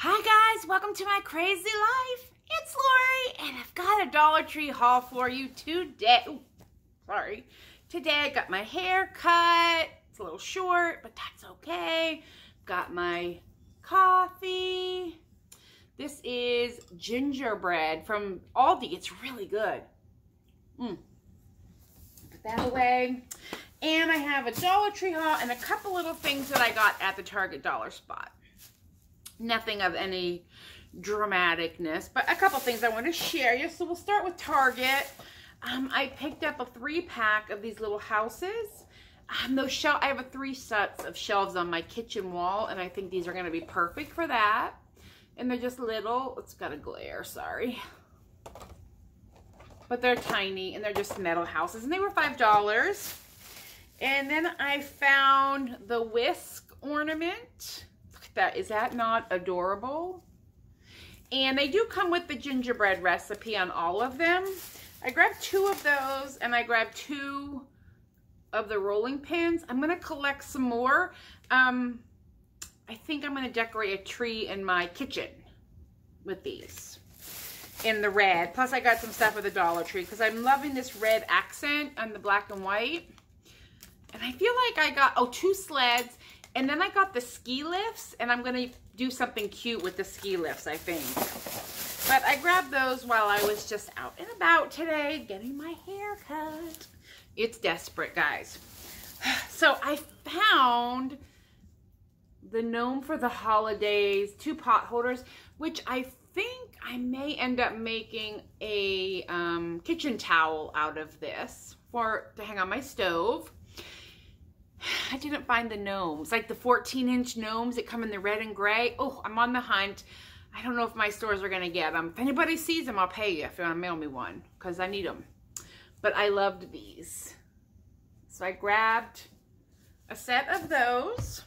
Hi guys, welcome to my crazy life. It's Lori and I've got a Dollar Tree haul for you today. Ooh, sorry. Today I got my hair cut. It's a little short, but that's okay. Got my coffee. This is gingerbread from Aldi. It's really good. Mm. Put that away. And I have a Dollar Tree haul and a couple little things that I got at the Target dollar spot nothing of any dramaticness, but a couple things I want to share you. So we'll start with Target. Um, I picked up a three pack of these little houses. Um, those shel I have a three sets of shelves on my kitchen wall, and I think these are going to be perfect for that. And they're just little. It's got a glare, sorry. But they're tiny, and they're just metal houses, and they were $5. And then I found the whisk ornament that. Is that not adorable? And they do come with the gingerbread recipe on all of them. I grabbed two of those and I grabbed two of the rolling pins. I'm going to collect some more. Um, I think I'm going to decorate a tree in my kitchen with these in the red. Plus I got some stuff with the Dollar Tree because I'm loving this red accent on the black and white. And I feel like I got, oh, two sleds and then I got the ski lifts, and I'm going to do something cute with the ski lifts, I think. But I grabbed those while I was just out and about today, getting my hair cut. It's desperate, guys. So I found the gnome for the holidays, two pot holders, which I think I may end up making a um, kitchen towel out of this for to hang on my stove. I didn't find the gnomes, like the 14 inch gnomes that come in the red and gray. Oh, I'm on the hunt. I don't know if my stores are going to get them. If anybody sees them, I'll pay you if you want to mail me one because I need them. But I loved these. So I grabbed a set of those.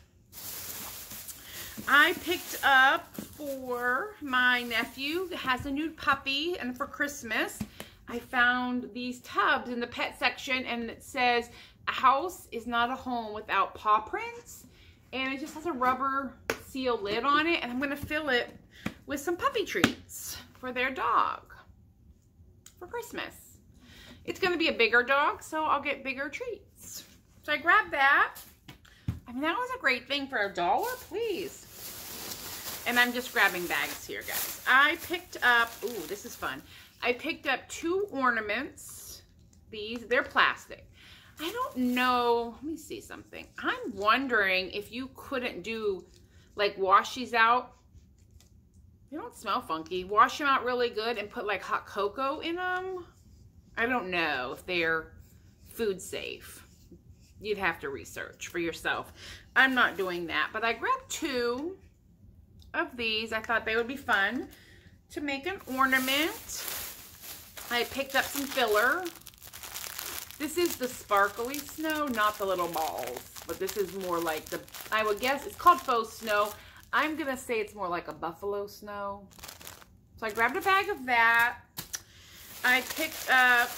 I picked up for my nephew has a new puppy and for Christmas, I found these tubs in the pet section and it says a house is not a home without paw prints. And it just has a rubber seal lid on it. And I'm going to fill it with some puppy treats for their dog for Christmas. It's going to be a bigger dog, so I'll get bigger treats. So I grabbed that. I mean, that was a great thing for a dollar, please. And I'm just grabbing bags here, guys. I picked up, ooh, this is fun. I picked up two ornaments. These, they're plastic. I don't know. Let me see something. I'm wondering if you couldn't do, like, wash these out. They don't smell funky. Wash them out really good and put, like, hot cocoa in them. I don't know if they're food safe. You'd have to research for yourself. I'm not doing that. But I grabbed two of these. I thought they would be fun to make an ornament. I picked up some filler this is the sparkly snow, not the little balls. But this is more like the, I would guess, it's called faux snow. I'm going to say it's more like a buffalo snow. So I grabbed a bag of that. I picked up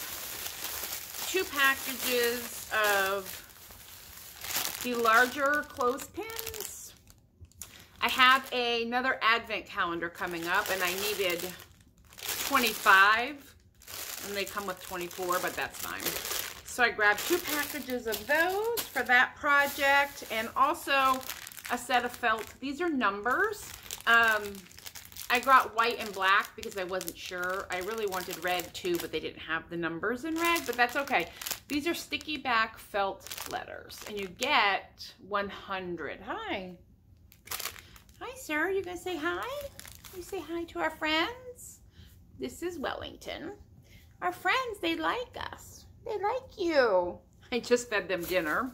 two packages of the larger clothespins. I have another advent calendar coming up and I needed 25 and they come with 24, but that's fine. So I grabbed two packages of those for that project and also a set of felt. These are numbers. Um, I got white and black because I wasn't sure. I really wanted red too, but they didn't have the numbers in red, but that's okay. These are sticky back felt letters and you get 100. Hi. Hi, sir. You gonna say hi? You say hi to our friends? This is Wellington. Our friends, they like us. They like you. I just fed them dinner.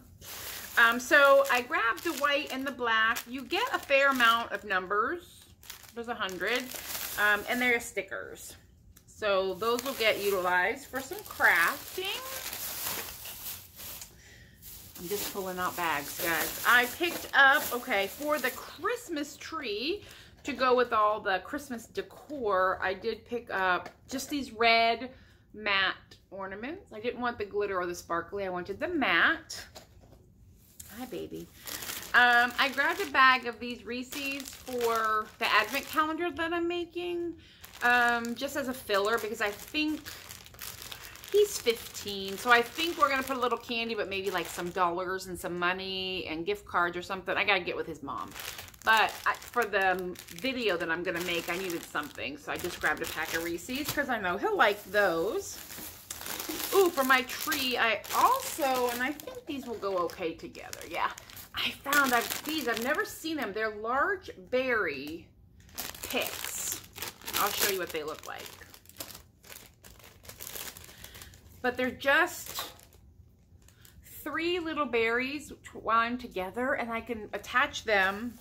Um, so I grabbed the white and the black. You get a fair amount of numbers. There's a hundred. Um, and they're stickers. So those will get utilized for some crafting. I'm just pulling out bags, guys. I picked up, okay, for the Christmas tree to go with all the Christmas decor, I did pick up just these red matte ornaments. I didn't want the glitter or the sparkly. I wanted the matte. Hi, baby. Um, I grabbed a bag of these Reese's for the advent calendar that I'm making. Um, just as a filler because I think he's 15. So I think we're going to put a little candy, but maybe like some dollars and some money and gift cards or something. I got to get with his mom. But I, for the video that I'm going to make, I needed something. So I just grabbed a pack of Reese's because I know he'll like those. Ooh, for my tree, I also, and I think these will go okay together. Yeah, I found I've, these. I've never seen them. They're large berry picks. I'll show you what they look like. But they're just three little berries twined together, and I can attach them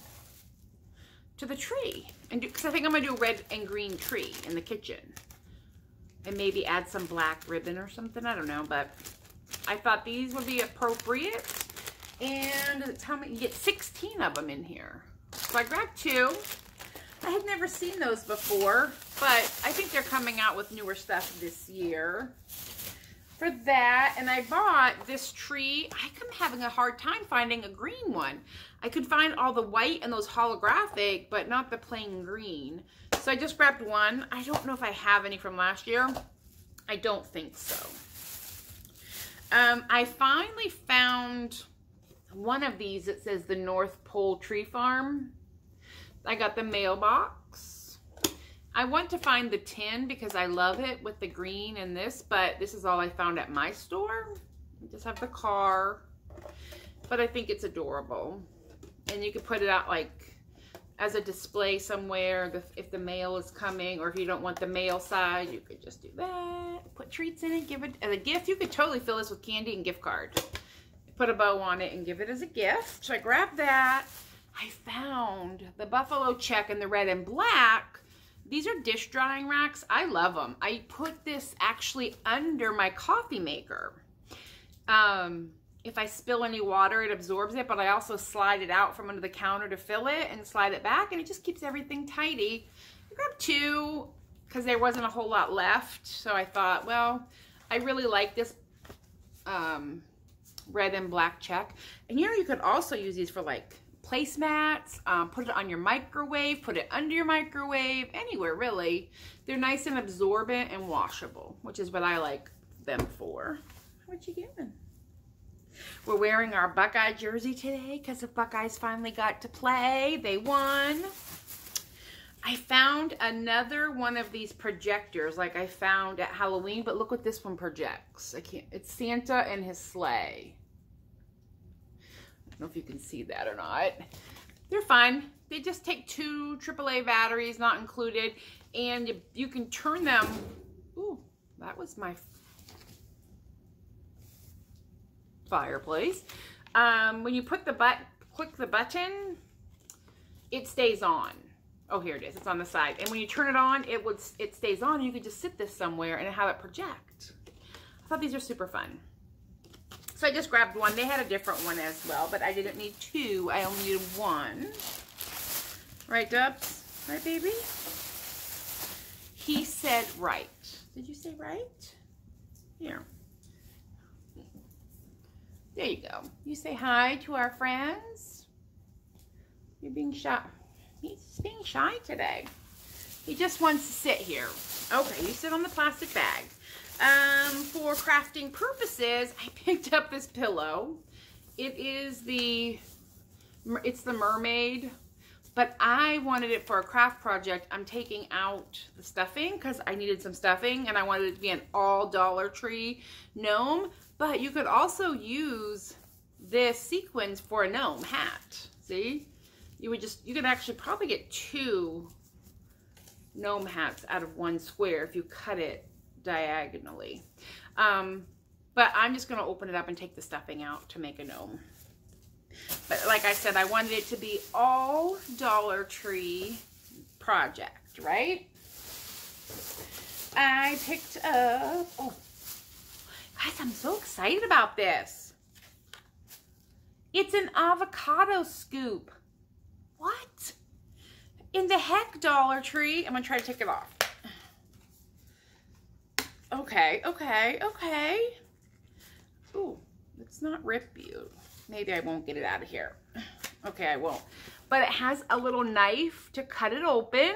to the tree. And because I think I'm to do a red and green tree in the kitchen and maybe add some black ribbon or something. I don't know, but I thought these would be appropriate. And how many? you get 16 of them in here. So I grabbed two. I had never seen those before, but I think they're coming out with newer stuff this year for that. And I bought this tree. I'm having a hard time finding a green one. I could find all the white and those holographic, but not the plain green. So I just grabbed one. I don't know if I have any from last year. I don't think so. Um, I finally found one of these that says the North Pole Tree Farm. I got the mailbox. I want to find the tin because I love it with the green and this, but this is all I found at my store. I just have the car, but I think it's adorable. And you could put it out like as a display somewhere if the mail is coming or if you don't want the mail side, you could just do that. Put treats in it, give it as a gift. You could totally fill this with candy and gift card. Put a bow on it and give it as a gift. So I grabbed that. I found the buffalo check in the red and black. These are dish drying racks. I love them. I put this actually under my coffee maker. Um, if I spill any water, it absorbs it, but I also slide it out from under the counter to fill it and slide it back, and it just keeps everything tidy. I grabbed two because there wasn't a whole lot left, so I thought, well, I really like this um, red and black check. And you know, you could also use these for like placemats, um, put it on your microwave, put it under your microwave, anywhere really. They're nice and absorbent and washable, which is what I like them for. What you getting? We're wearing our Buckeye jersey today because the Buckeyes finally got to play. They won. I found another one of these projectors like I found at Halloween, but look what this one projects. I can't, it's Santa and his sleigh. I don't know if you can see that or not. They're fine. They just take two AAA batteries, not included, and you, you can turn them. Ooh, that was my fireplace. Um, when you put the but click the button, it stays on. Oh, here it is. It's on the side. And when you turn it on, it would it stays on. You could just sit this somewhere and have it project. I thought these are super fun. So I just grabbed one. They had a different one as well, but I didn't need two. I only needed one. Right, Dubs? Right, baby? He said right. Did you say right? Here. There you go. You say hi to our friends. You're being shy. He's being shy today. He just wants to sit here. Okay, you sit on the plastic bag. Um, for crafting purposes, I picked up this pillow. It is the, it's the mermaid, but I wanted it for a craft project. I'm taking out the stuffing because I needed some stuffing and I wanted it to be an all Dollar Tree gnome. But you could also use this sequins for a gnome hat. See? You would just, you could actually probably get two gnome hats out of one square if you cut it diagonally. Um, but I'm just going to open it up and take the stuffing out to make a gnome. But like I said, I wanted it to be all Dollar Tree project, right? I picked up, oh, Guys, I'm so excited about this. It's an avocado scoop. What? In the heck, Dollar Tree? I'm to try to take it off. Okay, okay, okay. Ooh, let's not rip you. Maybe I won't get it out of here. Okay, I won't. But it has a little knife to cut it open.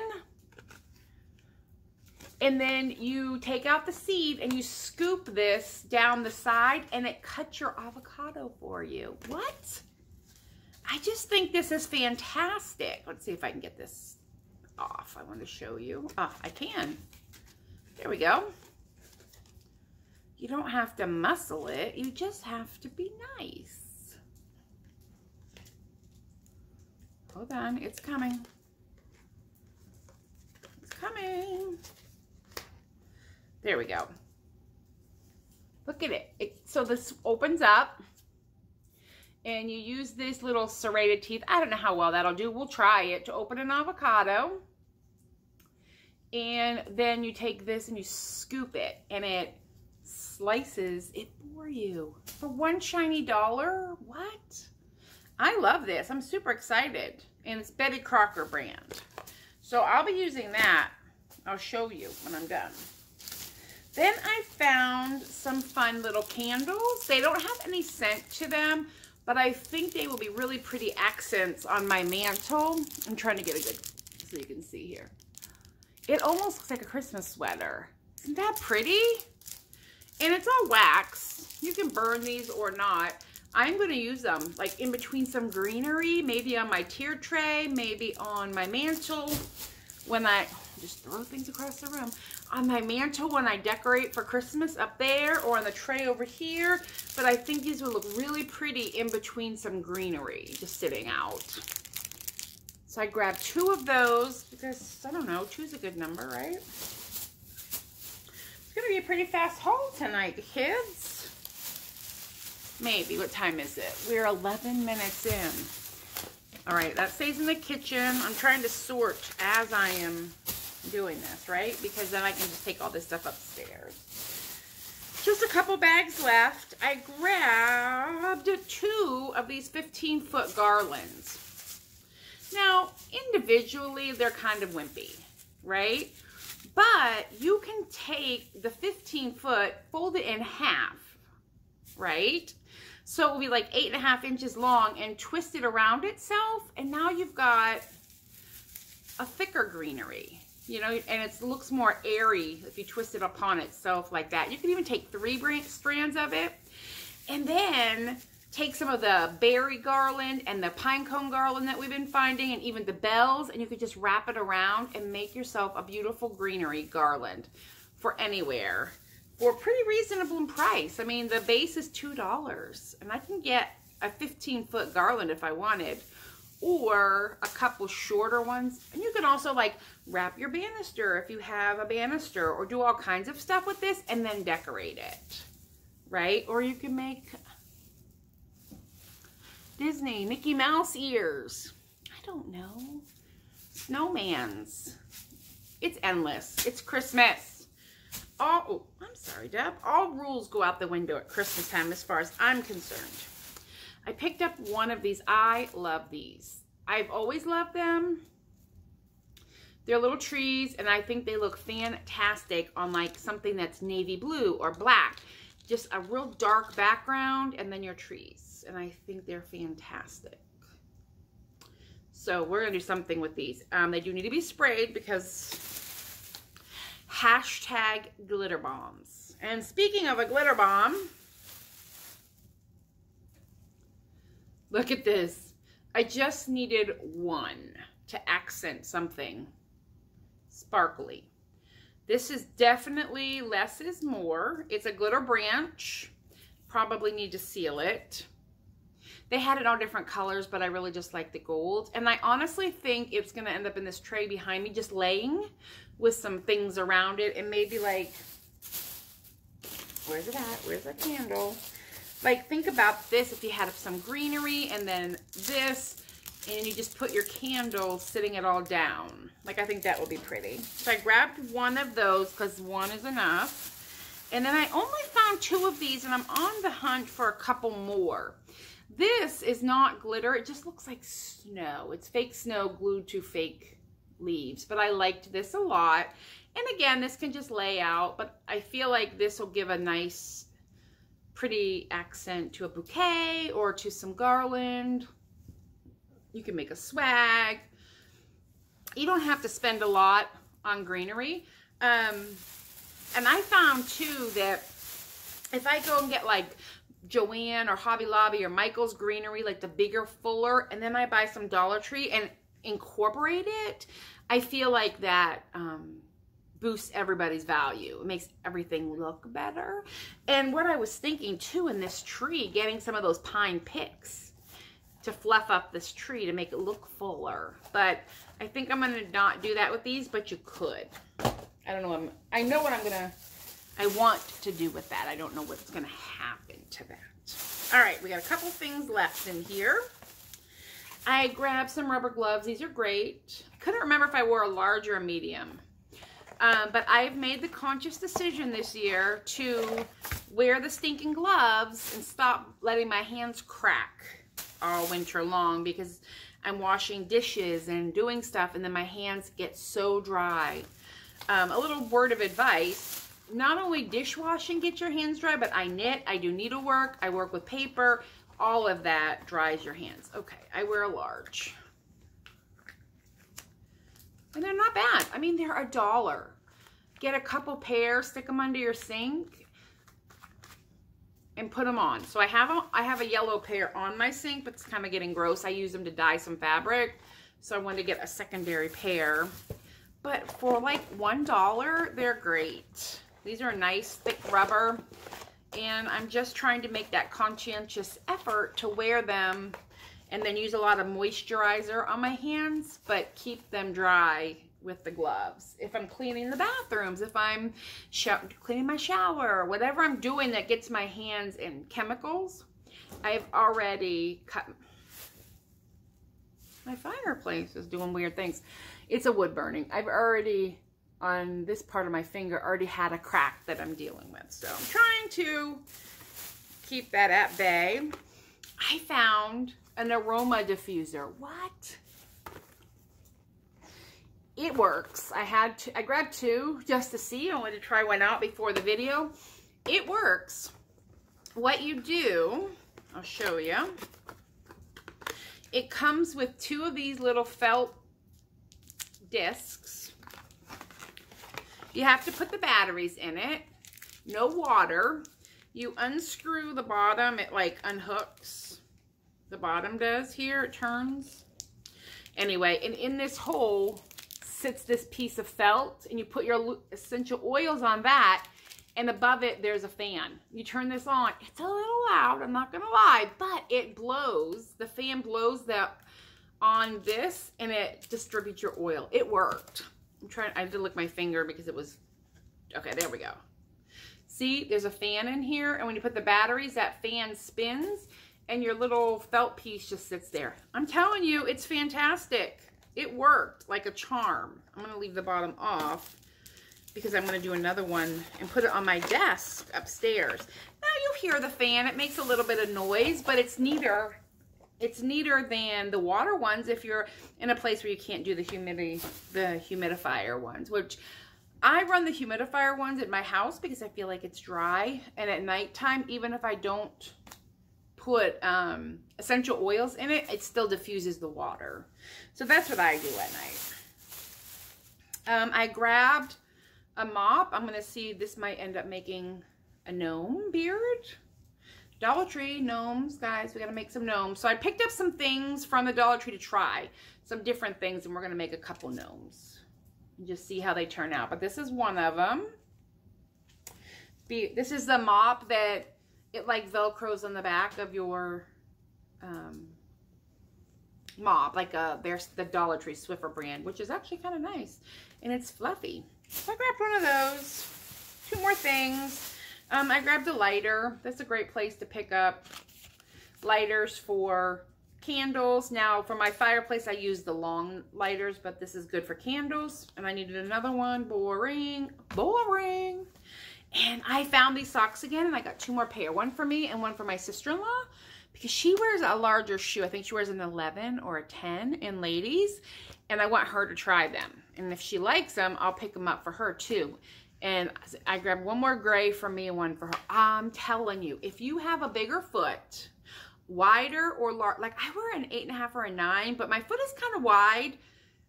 And then you take out the seed and you scoop this down the side and it cuts your avocado for you. What? I just think this is fantastic. Let's see if I can get this off. I want to show you. Ah, I can. There we go. You don't have to muscle it. You just have to be nice. Hold on. It's coming. It's coming. There we go. Look at it. it. So this opens up and you use this little serrated teeth. I don't know how well that'll do. We'll try it to open an avocado. And then you take this and you scoop it and it slices it for you. For one shiny dollar? What? I love this. I'm super excited. And it's Betty Crocker brand. So I'll be using that. I'll show you when I'm done. Then I found some fun little candles. They don't have any scent to them, but I think they will be really pretty accents on my mantle. I'm trying to get a good, so you can see here. It almost looks like a Christmas sweater. Isn't that pretty? And it's all wax. You can burn these or not. I'm going to use them like in between some greenery, maybe on my tier tray, maybe on my mantle when I just throw things across the room on my mantle when I decorate for Christmas up there or on the tray over here. But I think these would look really pretty in between some greenery just sitting out. So I grabbed two of those because, I don't know, two's a good number, right? It's going to be a pretty fast haul tonight, kids. Maybe. What time is it? We're 11 minutes in. All right, that stays in the kitchen. I'm trying to sort as I am doing this, right? Because then I can just take all this stuff upstairs. Just a couple bags left. I grabbed two of these 15-foot garlands. Now, individually, they're kind of wimpy, right? But you can take the 15-foot, fold it in half, right? So it will be like eight and a half inches long and twist it around itself. And now you've got a thicker greenery you know, and it looks more airy if you twist it upon itself like that. You can even take three strands of it and then take some of the berry garland and the pine cone garland that we've been finding and even the bells and you could just wrap it around and make yourself a beautiful greenery garland for anywhere for pretty reasonable in price. I mean, the base is $2 and I can get a 15 foot garland if I wanted or a couple shorter ones. And you can also like wrap your banister if you have a banister or do all kinds of stuff with this and then decorate it, right? Or you can make Disney Mickey Mouse ears. I don't know. Snowmans. It's endless. It's Christmas. All, oh, I'm sorry, Deb. All rules go out the window at Christmas time as far as I'm concerned. I picked up one of these. I love these. I've always loved them. They're little trees, and I think they look fantastic on like something that's navy blue or black. Just a real dark background, and then your trees. And I think they're fantastic. So we're going to do something with these. Um, they do need to be sprayed because hashtag glitter bombs. And speaking of a glitter bomb, Look at this. I just needed one to accent something sparkly. This is definitely less is more. It's a glitter branch. Probably need to seal it. They had it all different colors, but I really just like the gold. And I honestly think it's going to end up in this tray behind me, just laying with some things around it. And maybe like, where's it at? Where's the candle? Like think about this if you had some greenery and then this and you just put your candle sitting it all down. Like I think that would be pretty. So I grabbed one of those because one is enough. And then I only found two of these and I'm on the hunt for a couple more. This is not glitter. It just looks like snow. It's fake snow glued to fake leaves. But I liked this a lot. And again, this can just lay out. But I feel like this will give a nice pretty accent to a bouquet or to some garland. You can make a swag. You don't have to spend a lot on greenery. Um, and I found too that if I go and get like Joann or Hobby Lobby or Michael's Greenery, like the bigger, fuller, and then I buy some Dollar Tree and incorporate it, I feel like that um, boosts everybody's value. It makes everything look better. And what I was thinking too in this tree, getting some of those pine picks to fluff up this tree to make it look fuller. But I think I'm going to not do that with these, but you could. I don't know. I'm, I know what I'm to, I want to do with that. I don't know what's going to happen to that. All right, we got a couple things left in here. I grabbed some rubber gloves. These are great. I couldn't remember if I wore a large or a medium. Um, but I've made the conscious decision this year to wear the stinking gloves and stop letting my hands crack all winter long because I'm washing dishes and doing stuff and then my hands get so dry. Um, a little word of advice, not only dishwash and get your hands dry, but I knit, I do needlework, I work with paper, all of that dries your hands. Okay, I wear a large. And they're not bad. I mean, they're a dollar. Get a couple pairs, stick them under your sink, and put them on. So I have a, I have a yellow pair on my sink, but it's kind of getting gross. I use them to dye some fabric. So I wanted to get a secondary pair. But for like $1, they're great. These are nice, thick rubber. And I'm just trying to make that conscientious effort to wear them and then use a lot of moisturizer on my hands, but keep them dry with the gloves. If I'm cleaning the bathrooms, if I'm cleaning my shower, whatever I'm doing that gets my hands in chemicals, I've already cut. My fireplace is doing weird things. It's a wood burning. I've already, on this part of my finger, already had a crack that I'm dealing with. So I'm trying to keep that at bay. I found an aroma diffuser. What? It works. I had to, I grabbed two just to see. I wanted to try one out before the video. It works. What you do, I'll show you. It comes with two of these little felt discs. You have to put the batteries in it. No water. You unscrew the bottom. It like unhooks the bottom does here. It turns. Anyway, and in this hole sits this piece of felt, and you put your essential oils on that, and above it, there's a fan. You turn this on. It's a little loud, I'm not going to lie, but it blows. The fan blows that on this, and it distributes your oil. It worked. I'm trying, I had to lick my finger because it was, okay, there we go. See, there's a fan in here, and when you put the batteries, that fan spins, and your little felt piece just sits there. I'm telling you, it's fantastic. It worked like a charm. I'm going to leave the bottom off because I'm going to do another one and put it on my desk upstairs. Now you hear the fan. It makes a little bit of noise, but it's neater. It's neater than the water ones if you're in a place where you can't do the humidity, the humidifier ones, which I run the humidifier ones at my house because I feel like it's dry. And at nighttime, even if I don't put um, essential oils in it, it still diffuses the water. So that's what I do at night. Um, I grabbed a mop. I'm going to see this might end up making a gnome beard. Dollar Tree, gnomes, guys. We got to make some gnomes. So I picked up some things from the Dollar Tree to try. Some different things, and we're to make a couple gnomes. And just see how they turn out. But this is one of them. Be, this is the mop that it like velcros on the back of your um, mop, like a there's the Dollar Tree Swiffer brand, which is actually kind of nice, and it's fluffy. So I grabbed one of those. Two more things. Um, I grabbed a lighter. That's a great place to pick up lighters for candles. Now, for my fireplace, I use the long lighters, but this is good for candles. And I needed another one. Boring. Boring. And I found these socks again, and I got two more pair. One for me and one for my sister-in-law because she wears a larger shoe. I think she wears an 11 or a 10 in ladies, and I want her to try them. And if she likes them, I'll pick them up for her too. And I grabbed one more gray for me and one for her. I'm telling you, if you have a bigger foot, wider or large. Like I wear an eight and a half or a nine, but my foot is kind of wide.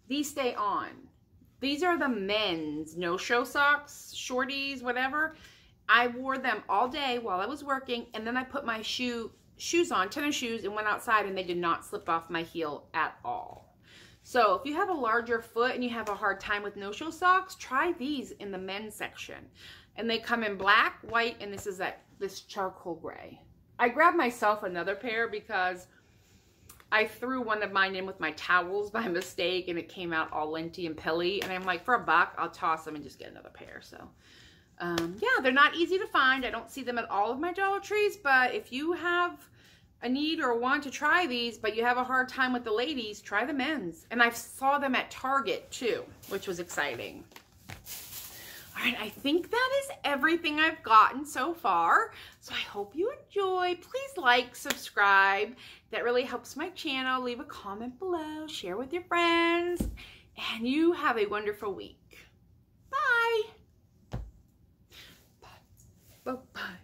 These stay on. These are the men's no-show socks, shorties, whatever. I wore them all day while I was working, and then I put my shoe shoes on, tennis shoes, and went outside, and they did not slip off my heel at all. So if you have a larger foot and you have a hard time with no-show socks, try these in the men's section. And they come in black, white, and this is that this charcoal gray. I grabbed myself another pair because I threw one of mine in with my towels by mistake and it came out all linty and pilly. And I'm like, for a buck, I'll toss them and just get another pair. So, um, yeah, they're not easy to find. I don't see them at all of my Dollar Trees, but if you have a need or want to try these, but you have a hard time with the ladies, try the men's. And I saw them at Target too, which was exciting. All right, I think that is everything I've gotten so far. So I hope you enjoy. Please like, subscribe. That really helps my channel. Leave a comment below, share with your friends, and you have a wonderful week. Bye. Bye-bye.